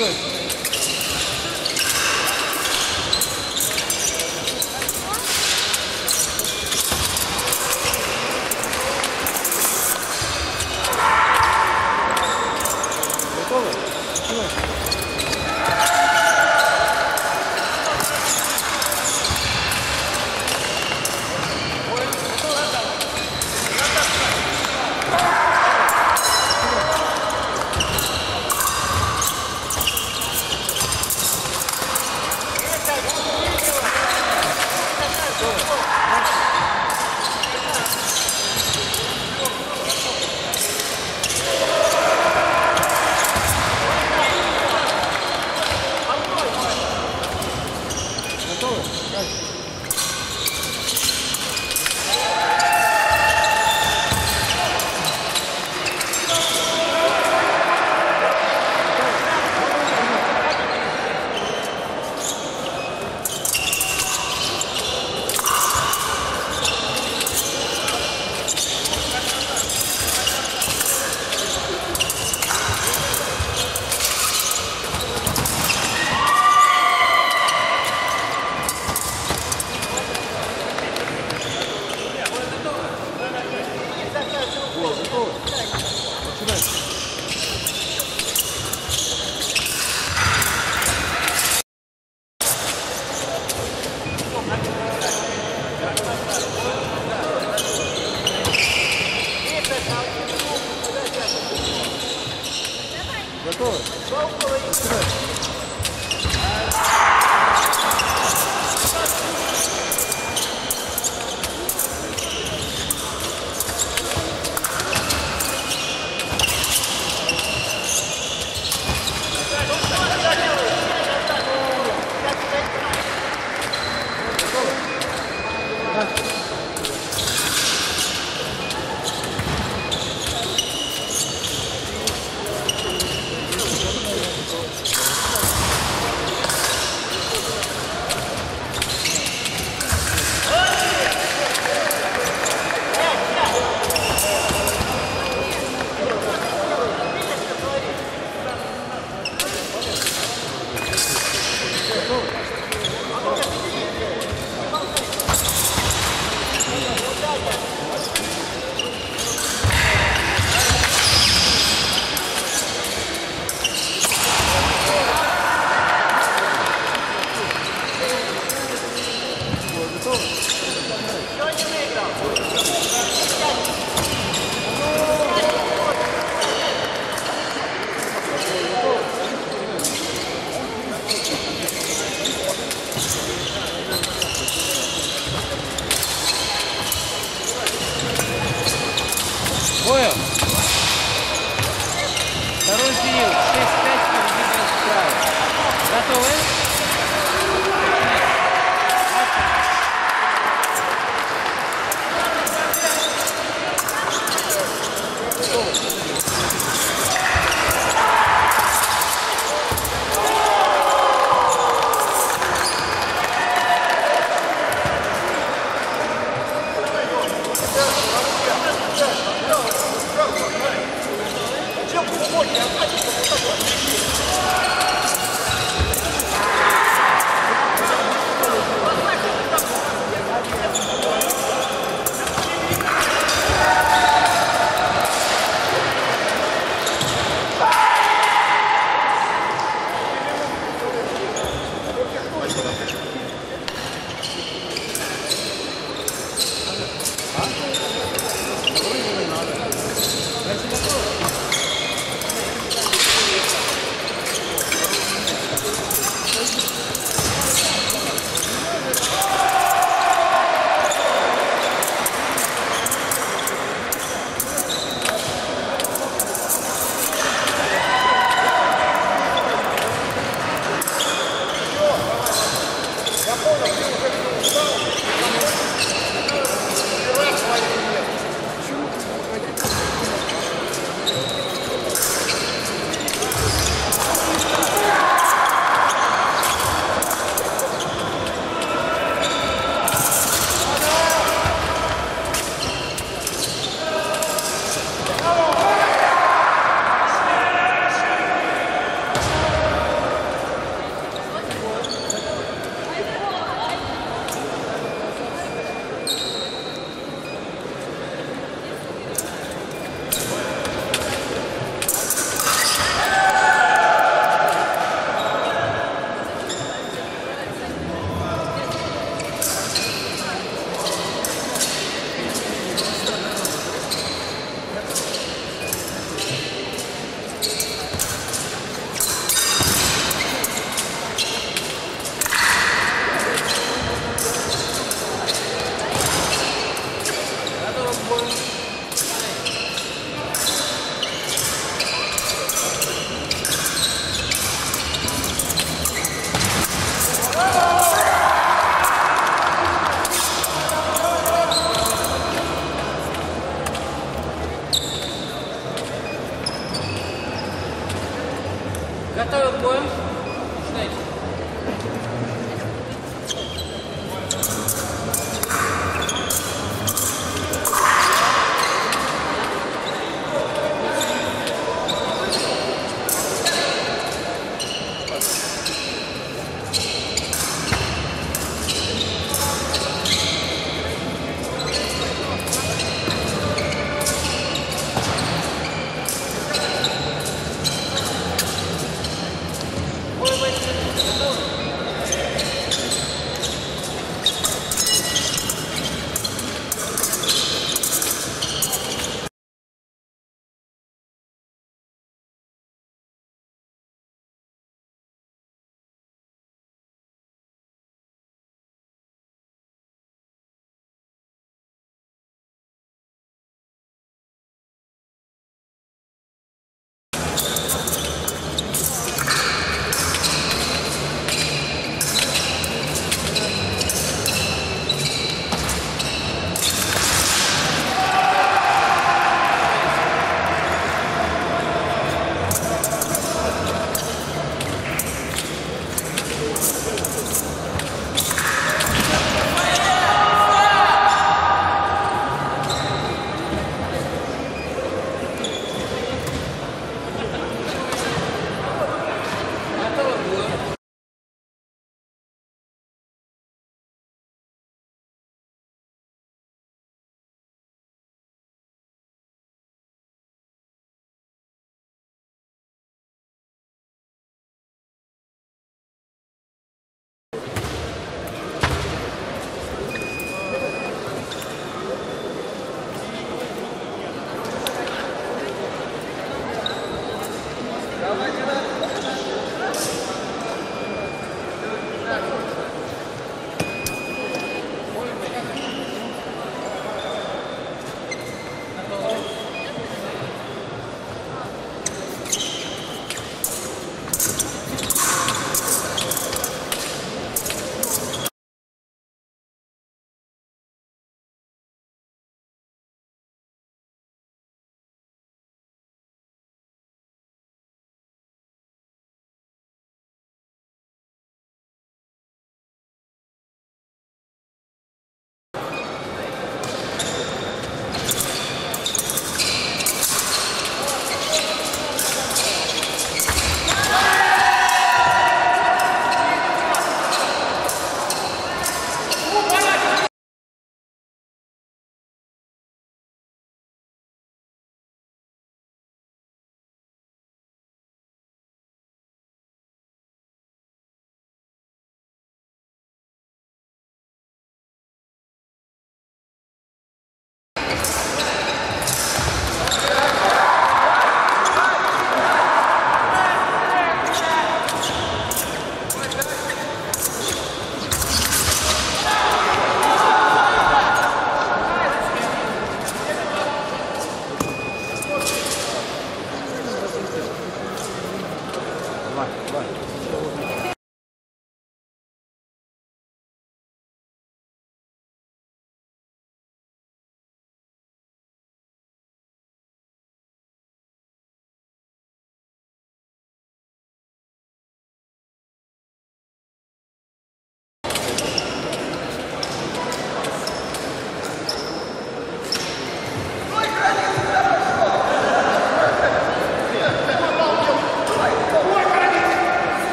good. Готовы? Начинайте. 过年过节。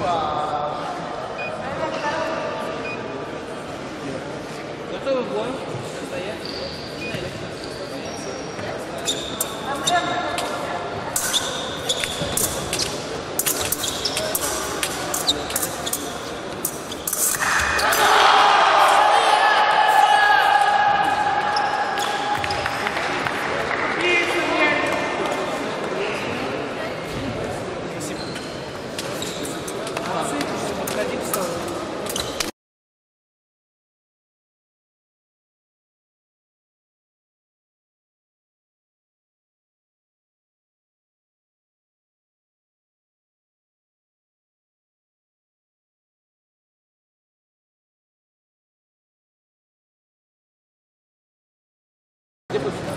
Wow. different